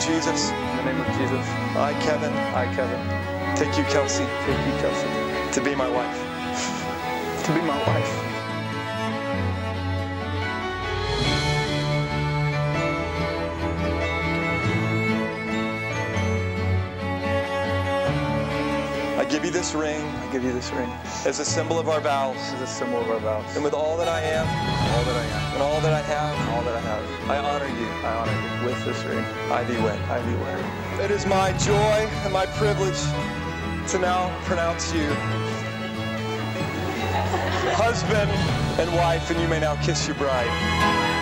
Jesus, In the name of Jesus, I, Kevin, I, Kevin, take you, Kelsey, take you, Kelsey, to be my wife. to be my wife. Give you this ring I give you this ring as a symbol of our vows. as a symbol of our vows. And with all that I am all that I am, and all that I have, all that I have, I honor you. I honor you with this ring. I thee wed. I thee wed. It is my joy and my privilege to now pronounce you husband and wife, and you may now kiss your bride.